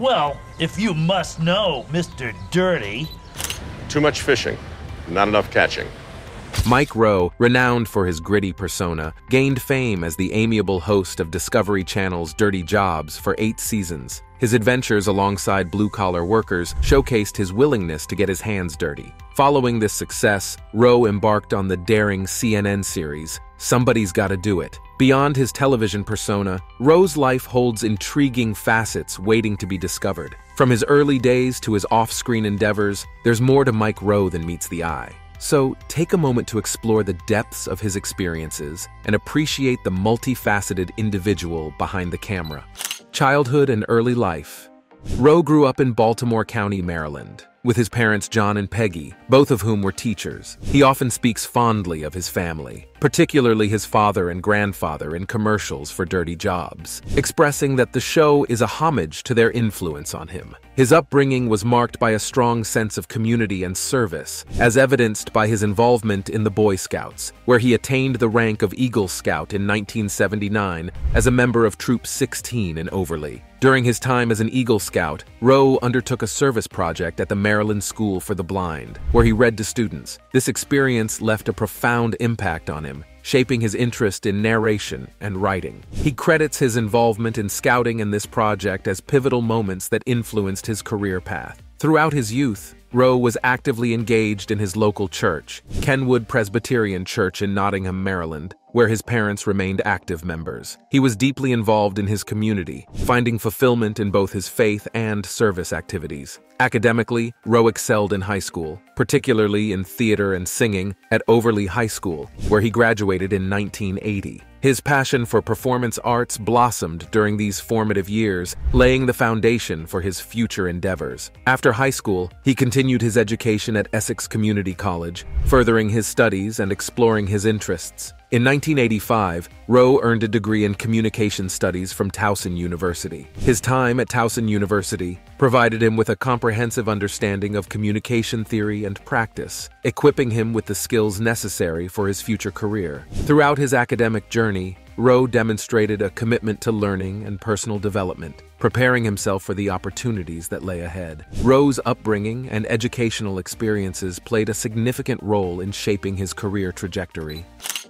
Well, if you must know, Mr. Dirty. Too much fishing, not enough catching. Mike Rowe, renowned for his gritty persona, gained fame as the amiable host of Discovery Channel's Dirty Jobs for eight seasons. His adventures alongside blue-collar workers showcased his willingness to get his hands dirty. Following this success, Rowe embarked on the daring CNN series, Somebody's Gotta Do It. Beyond his television persona, Rowe's life holds intriguing facets waiting to be discovered. From his early days to his off-screen endeavors, there's more to Mike Rowe than meets the eye. So take a moment to explore the depths of his experiences and appreciate the multifaceted individual behind the camera. Childhood and early life. Roe grew up in Baltimore County, Maryland, with his parents John and Peggy, both of whom were teachers. He often speaks fondly of his family, particularly his father and grandfather in commercials for dirty jobs, expressing that the show is a homage to their influence on him. His upbringing was marked by a strong sense of community and service, as evidenced by his involvement in the Boy Scouts, where he attained the rank of Eagle Scout in 1979 as a member of Troop 16 in Overlea. During his time as an Eagle Scout, Rowe undertook a service project at the School for the Blind, where he read to students. This experience left a profound impact on him, shaping his interest in narration and writing. He credits his involvement in scouting and this project as pivotal moments that influenced his career path. Throughout his youth, Rowe was actively engaged in his local church, Kenwood Presbyterian Church in Nottingham, Maryland, where his parents remained active members. He was deeply involved in his community, finding fulfillment in both his faith and service activities. Academically, Rowe excelled in high school, particularly in theater and singing at Overlea High School, where he graduated in 1980. His passion for performance arts blossomed during these formative years, laying the foundation for his future endeavors. After high school, he continued his education at Essex Community College, furthering his studies and exploring his interests. In 1985, Rowe earned a degree in Communication Studies from Towson University. His time at Towson University provided him with a comprehensive understanding of communication theory and practice, equipping him with the skills necessary for his future career. Throughout his academic journey, Rowe demonstrated a commitment to learning and personal development, preparing himself for the opportunities that lay ahead. Rowe's upbringing and educational experiences played a significant role in shaping his career trajectory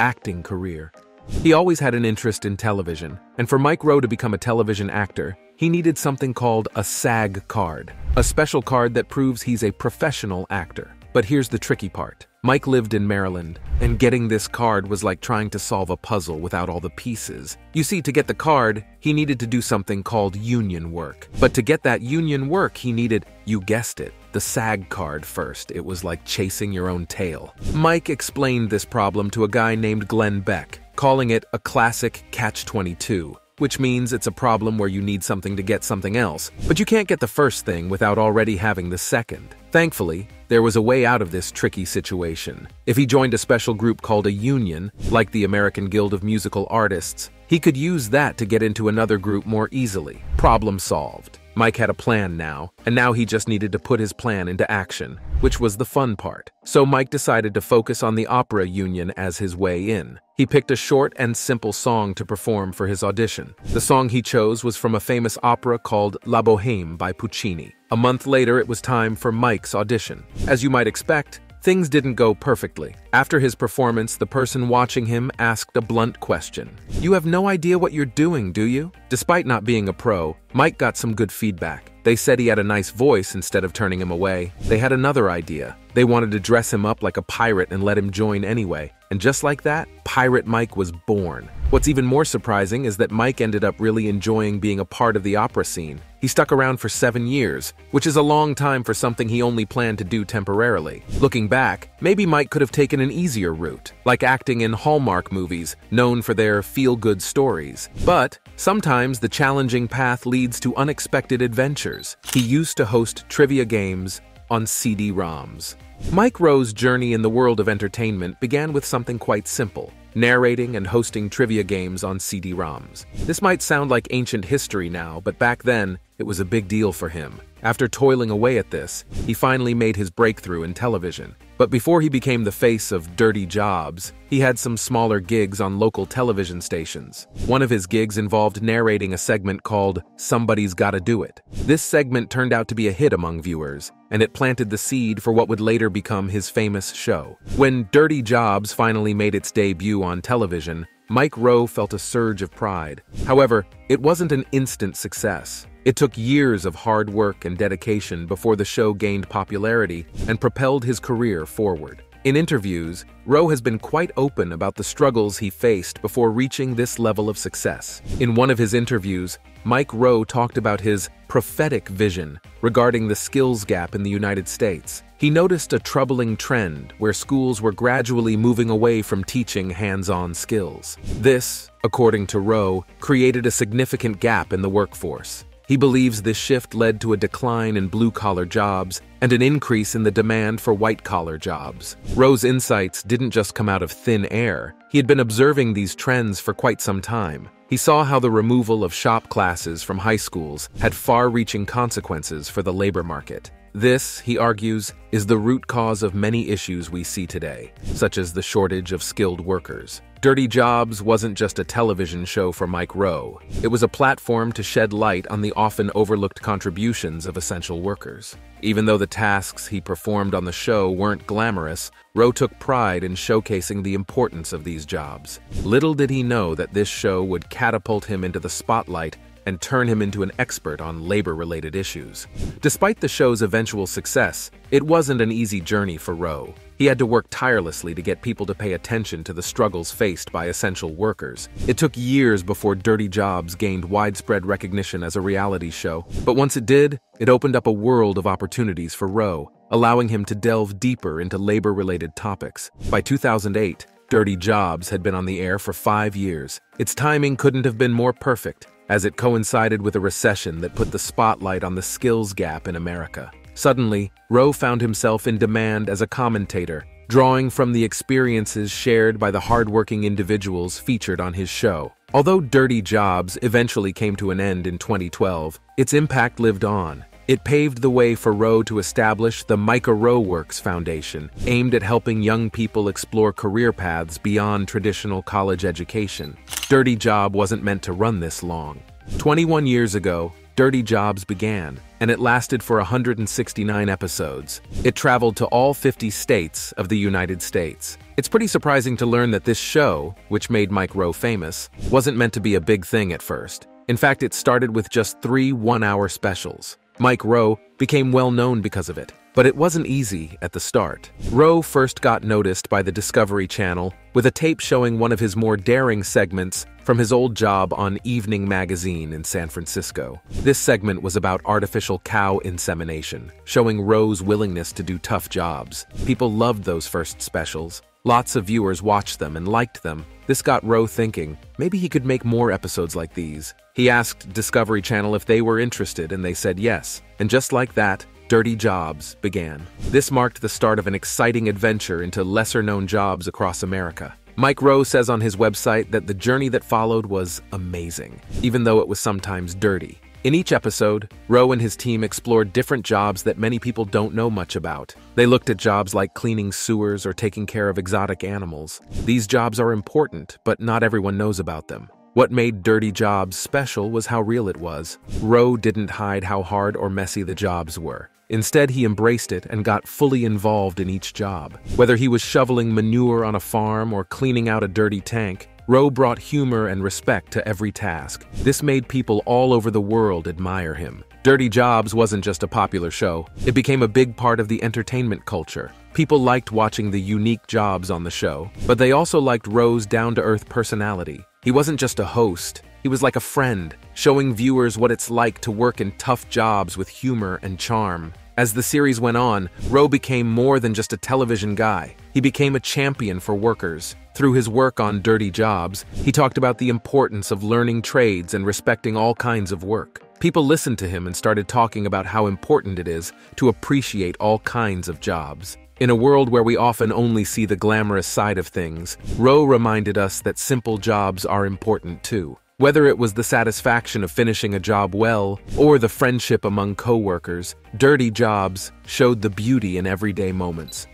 acting career. He always had an interest in television, and for Mike Rowe to become a television actor, he needed something called a SAG card, a special card that proves he's a professional actor. But here's the tricky part. Mike lived in Maryland, and getting this card was like trying to solve a puzzle without all the pieces. You see, to get the card, he needed to do something called union work. But to get that union work, he needed, you guessed it, the SAG card first. It was like chasing your own tail. Mike explained this problem to a guy named Glenn Beck, calling it a classic catch-22 which means it's a problem where you need something to get something else, but you can't get the first thing without already having the second. Thankfully, there was a way out of this tricky situation. If he joined a special group called a union, like the American Guild of Musical Artists, he could use that to get into another group more easily. Problem solved. Mike had a plan now, and now he just needed to put his plan into action, which was the fun part. So Mike decided to focus on the opera union as his way in. He picked a short and simple song to perform for his audition. The song he chose was from a famous opera called La Bohème by Puccini. A month later, it was time for Mike's audition. As you might expect, Things didn't go perfectly. After his performance, the person watching him asked a blunt question. You have no idea what you're doing, do you? Despite not being a pro, Mike got some good feedback. They said he had a nice voice instead of turning him away. They had another idea. They wanted to dress him up like a pirate and let him join anyway. And just like that, Pirate Mike was born. What's even more surprising is that Mike ended up really enjoying being a part of the opera scene. He stuck around for seven years, which is a long time for something he only planned to do temporarily. Looking back, maybe Mike could have taken an easier route, like acting in Hallmark movies, known for their feel-good stories. But sometimes the challenging path leads to unexpected adventures. He used to host trivia games on CD-ROMs. Mike Rowe's journey in the world of entertainment began with something quite simple narrating and hosting trivia games on CD-ROMs. This might sound like ancient history now, but back then, it was a big deal for him. After toiling away at this, he finally made his breakthrough in television. But before he became the face of Dirty Jobs, he had some smaller gigs on local television stations. One of his gigs involved narrating a segment called Somebody's Gotta Do It. This segment turned out to be a hit among viewers, and it planted the seed for what would later become his famous show. When Dirty Jobs finally made its debut on television, Mike Rowe felt a surge of pride. However, it wasn't an instant success. It took years of hard work and dedication before the show gained popularity and propelled his career forward. In interviews, Rowe has been quite open about the struggles he faced before reaching this level of success. In one of his interviews, Mike Rowe talked about his prophetic vision regarding the skills gap in the United States. He noticed a troubling trend where schools were gradually moving away from teaching hands-on skills. This, according to Rowe, created a significant gap in the workforce. He believes this shift led to a decline in blue-collar jobs and an increase in the demand for white-collar jobs. Rowe's insights didn't just come out of thin air. He had been observing these trends for quite some time. He saw how the removal of shop classes from high schools had far-reaching consequences for the labor market. This, he argues, is the root cause of many issues we see today, such as the shortage of skilled workers. Dirty Jobs wasn't just a television show for Mike Rowe. It was a platform to shed light on the often overlooked contributions of essential workers. Even though the tasks he performed on the show weren't glamorous, Rowe took pride in showcasing the importance of these jobs. Little did he know that this show would catapult him into the spotlight and turn him into an expert on labor-related issues. Despite the show's eventual success, it wasn't an easy journey for Rowe. He had to work tirelessly to get people to pay attention to the struggles faced by essential workers. It took years before Dirty Jobs gained widespread recognition as a reality show, but once it did, it opened up a world of opportunities for Rowe, allowing him to delve deeper into labor-related topics. By 2008, Dirty Jobs had been on the air for five years. Its timing couldn't have been more perfect, as it coincided with a recession that put the spotlight on the skills gap in America. Suddenly, Rowe found himself in demand as a commentator, drawing from the experiences shared by the hardworking individuals featured on his show. Although Dirty Jobs eventually came to an end in 2012, its impact lived on. It paved the way for Rowe to establish the Mike Rowe Works Foundation, aimed at helping young people explore career paths beyond traditional college education. Dirty Job wasn't meant to run this long. 21 years ago, Dirty Jobs began, and it lasted for 169 episodes. It traveled to all 50 states of the United States. It's pretty surprising to learn that this show, which made Mike Rowe famous, wasn't meant to be a big thing at first. In fact, it started with just three one-hour specials. Mike Rowe became well known because of it, but it wasn't easy at the start. Rowe first got noticed by the Discovery Channel with a tape showing one of his more daring segments from his old job on Evening Magazine in San Francisco. This segment was about artificial cow insemination, showing Rowe's willingness to do tough jobs. People loved those first specials. Lots of viewers watched them and liked them. This got Rowe thinking, maybe he could make more episodes like these. He asked Discovery Channel if they were interested, and they said yes. And just like that, Dirty Jobs began. This marked the start of an exciting adventure into lesser-known jobs across America. Mike Rowe says on his website that the journey that followed was amazing, even though it was sometimes dirty. In each episode, Rowe and his team explored different jobs that many people don't know much about. They looked at jobs like cleaning sewers or taking care of exotic animals. These jobs are important, but not everyone knows about them. What made Dirty Jobs special was how real it was. Rowe didn't hide how hard or messy the jobs were. Instead, he embraced it and got fully involved in each job. Whether he was shoveling manure on a farm or cleaning out a dirty tank, Rowe brought humor and respect to every task. This made people all over the world admire him. Dirty Jobs wasn't just a popular show, it became a big part of the entertainment culture. People liked watching the unique jobs on the show, but they also liked Rowe's down-to-earth personality. He wasn't just a host, he was like a friend, showing viewers what it's like to work in tough jobs with humor and charm. As the series went on, Rowe became more than just a television guy. He became a champion for workers. Through his work on Dirty Jobs, he talked about the importance of learning trades and respecting all kinds of work. People listened to him and started talking about how important it is to appreciate all kinds of jobs. In a world where we often only see the glamorous side of things, Rowe reminded us that simple jobs are important too. Whether it was the satisfaction of finishing a job well or the friendship among coworkers, Dirty Jobs showed the beauty in everyday moments.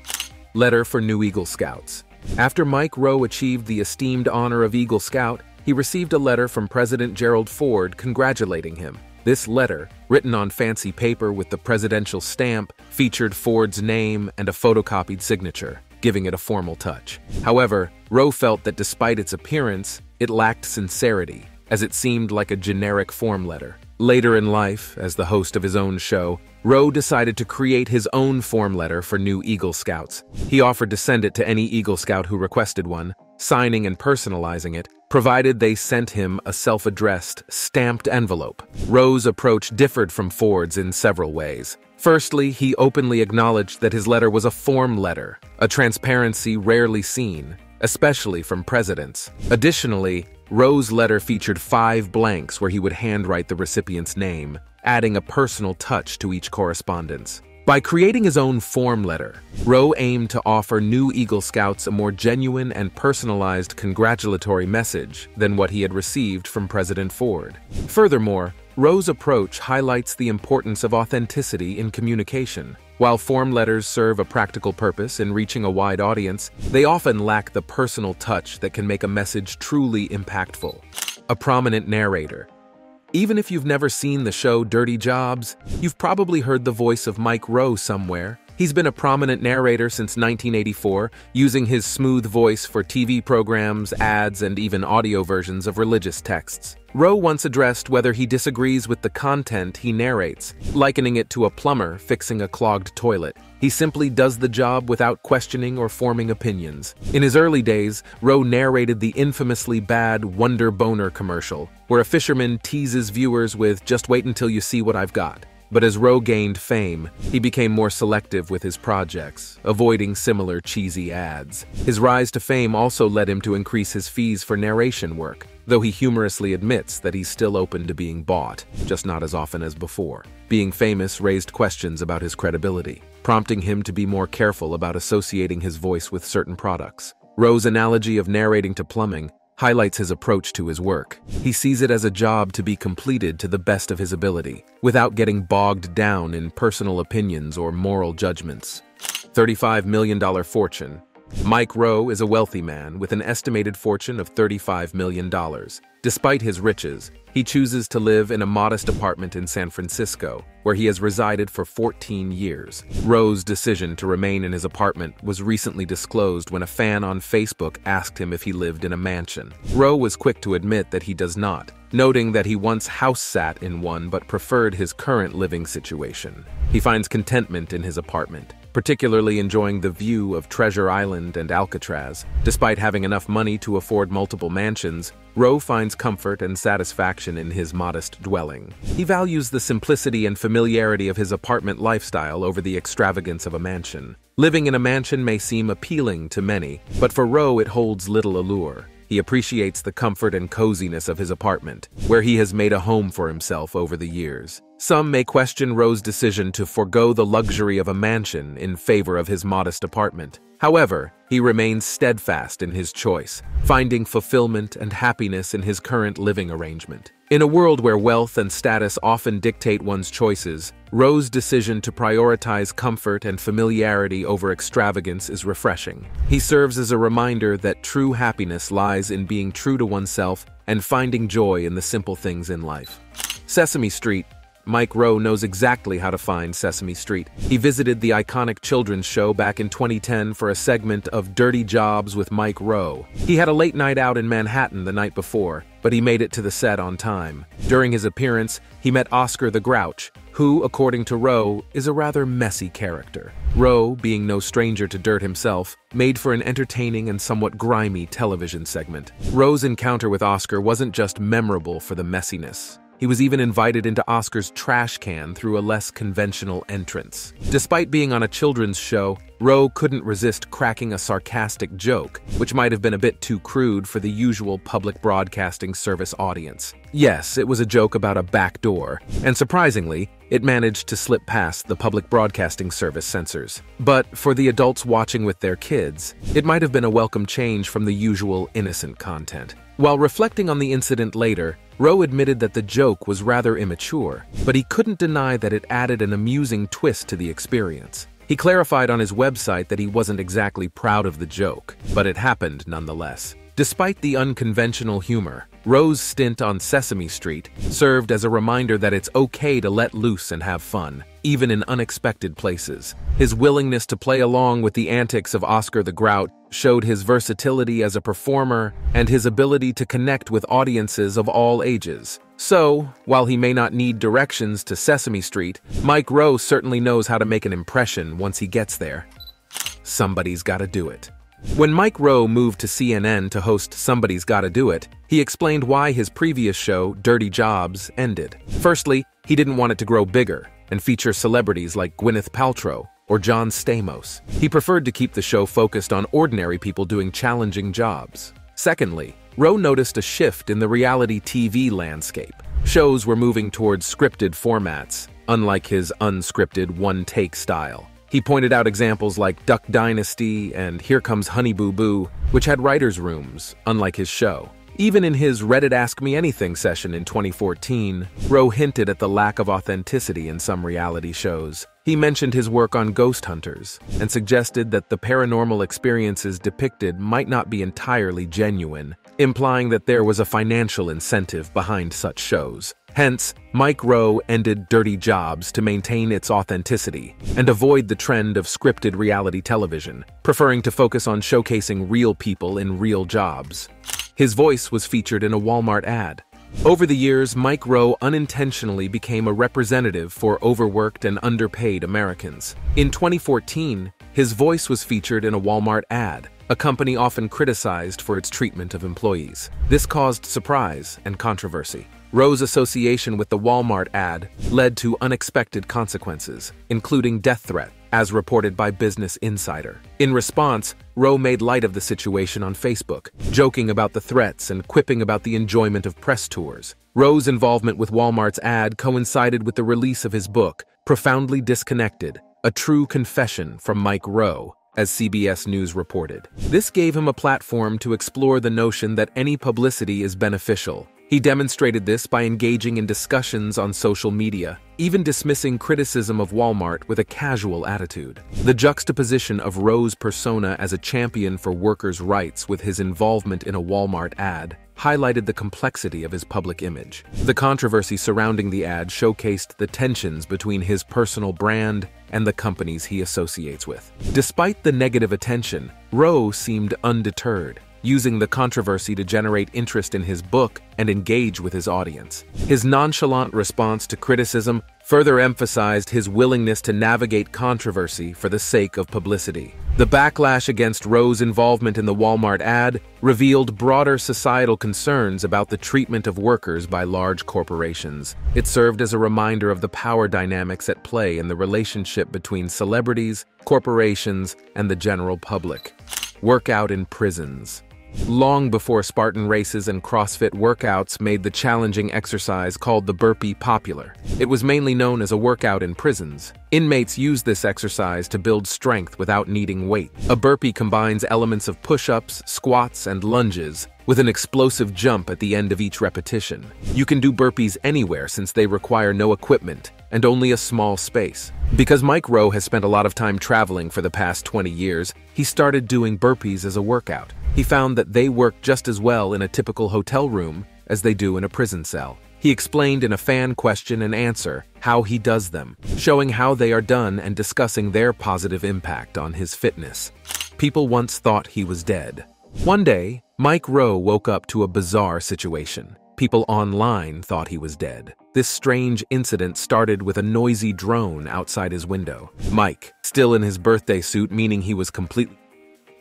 Letter for New Eagle Scouts. After Mike Rowe achieved the esteemed honor of Eagle Scout, he received a letter from President Gerald Ford congratulating him. This letter, written on fancy paper with the presidential stamp, featured Ford's name and a photocopied signature, giving it a formal touch. However, Rowe felt that despite its appearance, it lacked sincerity, as it seemed like a generic form letter. Later in life, as the host of his own show, Rowe decided to create his own form letter for new Eagle Scouts. He offered to send it to any Eagle Scout who requested one, signing and personalizing it, provided they sent him a self-addressed, stamped envelope. Rowe's approach differed from Ford's in several ways. Firstly, he openly acknowledged that his letter was a form letter, a transparency rarely seen, especially from presidents. Additionally, Rowe's letter featured five blanks where he would handwrite the recipient's name, adding a personal touch to each correspondence. By creating his own form letter, Rowe aimed to offer new Eagle Scouts a more genuine and personalized congratulatory message than what he had received from President Ford. Furthermore, Rowe's approach highlights the importance of authenticity in communication. While form letters serve a practical purpose in reaching a wide audience, they often lack the personal touch that can make a message truly impactful. A prominent narrator, even if you've never seen the show Dirty Jobs, you've probably heard the voice of Mike Rowe somewhere. He's been a prominent narrator since 1984, using his smooth voice for TV programs, ads, and even audio versions of religious texts. Rowe once addressed whether he disagrees with the content he narrates, likening it to a plumber fixing a clogged toilet. He simply does the job without questioning or forming opinions. In his early days, Rowe narrated the infamously bad Wonder Boner commercial, where a fisherman teases viewers with, just wait until you see what I've got. But as Rowe gained fame, he became more selective with his projects, avoiding similar cheesy ads. His rise to fame also led him to increase his fees for narration work, though he humorously admits that he's still open to being bought, just not as often as before. Being famous raised questions about his credibility, prompting him to be more careful about associating his voice with certain products. Rowe's analogy of narrating to plumbing highlights his approach to his work. He sees it as a job to be completed to the best of his ability, without getting bogged down in personal opinions or moral judgments. $35 million fortune Mike Rowe is a wealthy man with an estimated fortune of $35 million. Despite his riches, he chooses to live in a modest apartment in San Francisco, where he has resided for 14 years. Rowe's decision to remain in his apartment was recently disclosed when a fan on Facebook asked him if he lived in a mansion. Rowe was quick to admit that he does not, noting that he once house sat in one but preferred his current living situation. He finds contentment in his apartment, particularly enjoying the view of Treasure Island and Alcatraz. Despite having enough money to afford multiple mansions, Rowe finds comfort and satisfaction in his modest dwelling. He values the simplicity and familiarity of his apartment lifestyle over the extravagance of a mansion. Living in a mansion may seem appealing to many, but for Rowe it holds little allure. He appreciates the comfort and coziness of his apartment, where he has made a home for himself over the years. Some may question Rowe's decision to forego the luxury of a mansion in favor of his modest apartment. However, he remains steadfast in his choice, finding fulfillment and happiness in his current living arrangement. In a world where wealth and status often dictate one's choices, Rowe's decision to prioritize comfort and familiarity over extravagance is refreshing. He serves as a reminder that true happiness lies in being true to oneself and finding joy in the simple things in life. Sesame Street Mike Rowe knows exactly how to find Sesame Street. He visited the iconic children's show back in 2010 for a segment of Dirty Jobs with Mike Rowe. He had a late night out in Manhattan the night before, but he made it to the set on time. During his appearance, he met Oscar the Grouch, who, according to Rowe, is a rather messy character. Rowe, being no stranger to dirt himself, made for an entertaining and somewhat grimy television segment. Rowe's encounter with Oscar wasn't just memorable for the messiness. He was even invited into Oscar's trash can through a less conventional entrance. Despite being on a children's show, Rowe couldn't resist cracking a sarcastic joke, which might have been a bit too crude for the usual public broadcasting service audience. Yes, it was a joke about a back door, and surprisingly, it managed to slip past the public broadcasting service censors. But for the adults watching with their kids, it might have been a welcome change from the usual innocent content. While reflecting on the incident later, Rowe admitted that the joke was rather immature, but he couldn't deny that it added an amusing twist to the experience. He clarified on his website that he wasn't exactly proud of the joke, but it happened nonetheless. Despite the unconventional humor, Rowe's stint on Sesame Street served as a reminder that it's okay to let loose and have fun, even in unexpected places. His willingness to play along with the antics of Oscar the Grouch showed his versatility as a performer and his ability to connect with audiences of all ages. So, while he may not need directions to Sesame Street, Mike Rowe certainly knows how to make an impression once he gets there. Somebody's gotta do it. When Mike Rowe moved to CNN to host Somebody's Gotta Do It, he explained why his previous show, Dirty Jobs, ended. Firstly, he didn't want it to grow bigger and feature celebrities like Gwyneth Paltrow or John Stamos. He preferred to keep the show focused on ordinary people doing challenging jobs. Secondly, Rowe noticed a shift in the reality TV landscape. Shows were moving towards scripted formats, unlike his unscripted one-take style. He pointed out examples like Duck Dynasty and Here Comes Honey Boo Boo, which had writer's rooms, unlike his show. Even in his Reddit Ask Me Anything session in 2014, Rowe hinted at the lack of authenticity in some reality shows. He mentioned his work on Ghost Hunters and suggested that the paranormal experiences depicted might not be entirely genuine, implying that there was a financial incentive behind such shows. Hence, Mike Rowe ended Dirty Jobs to maintain its authenticity and avoid the trend of scripted reality television, preferring to focus on showcasing real people in real jobs. His voice was featured in a Walmart ad. Over the years, Mike Rowe unintentionally became a representative for overworked and underpaid Americans. In 2014, his voice was featured in a Walmart ad, a company often criticized for its treatment of employees. This caused surprise and controversy. Rowe's association with the Walmart ad led to unexpected consequences, including death threat, as reported by Business Insider. In response, Rowe made light of the situation on Facebook, joking about the threats and quipping about the enjoyment of press tours. Rowe's involvement with Walmart's ad coincided with the release of his book, Profoundly Disconnected, a true confession from Mike Rowe, as CBS News reported. This gave him a platform to explore the notion that any publicity is beneficial, he demonstrated this by engaging in discussions on social media, even dismissing criticism of Walmart with a casual attitude. The juxtaposition of Rowe's persona as a champion for workers' rights with his involvement in a Walmart ad highlighted the complexity of his public image. The controversy surrounding the ad showcased the tensions between his personal brand and the companies he associates with. Despite the negative attention, Rowe seemed undeterred using the controversy to generate interest in his book and engage with his audience. His nonchalant response to criticism further emphasized his willingness to navigate controversy for the sake of publicity. The backlash against Rowe's involvement in the Walmart ad revealed broader societal concerns about the treatment of workers by large corporations. It served as a reminder of the power dynamics at play in the relationship between celebrities, corporations, and the general public. Workout in prisons. Long before Spartan races and CrossFit workouts made the challenging exercise called the burpee popular, it was mainly known as a workout in prisons. Inmates use this exercise to build strength without needing weight. A burpee combines elements of push-ups, squats, and lunges, with an explosive jump at the end of each repetition. You can do burpees anywhere since they require no equipment and only a small space. Because Mike Rowe has spent a lot of time traveling for the past 20 years, he started doing burpees as a workout. He found that they work just as well in a typical hotel room as they do in a prison cell. He explained in a fan question and answer how he does them, showing how they are done and discussing their positive impact on his fitness. People once thought he was dead. One day, Mike Rowe woke up to a bizarre situation. People online thought he was dead. This strange incident started with a noisy drone outside his window. Mike, still in his birthday suit meaning he was completely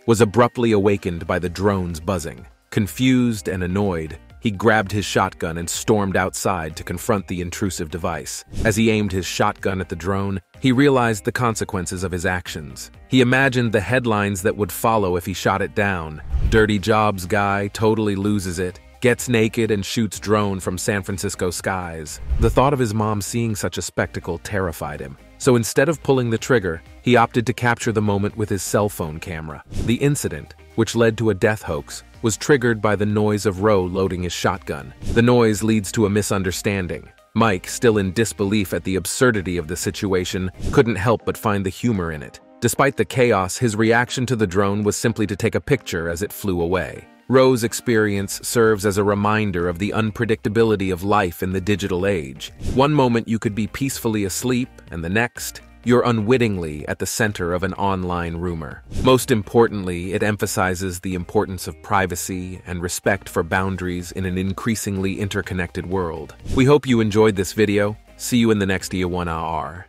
was abruptly awakened by the drone's buzzing. Confused and annoyed, he grabbed his shotgun and stormed outside to confront the intrusive device. As he aimed his shotgun at the drone, he realized the consequences of his actions. He imagined the headlines that would follow if he shot it down. Dirty Jobs guy totally loses it, gets naked and shoots drone from San Francisco skies. The thought of his mom seeing such a spectacle terrified him. So instead of pulling the trigger, he opted to capture the moment with his cell phone camera. The incident, which led to a death hoax, was triggered by the noise of Rowe loading his shotgun. The noise leads to a misunderstanding. Mike, still in disbelief at the absurdity of the situation, couldn't help but find the humor in it. Despite the chaos, his reaction to the drone was simply to take a picture as it flew away. Rowe's experience serves as a reminder of the unpredictability of life in the digital age. One moment you could be peacefully asleep, and the next, you're unwittingly at the center of an online rumor. Most importantly, it emphasizes the importance of privacy and respect for boundaries in an increasingly interconnected world. We hope you enjoyed this video. See you in the next Iwana R.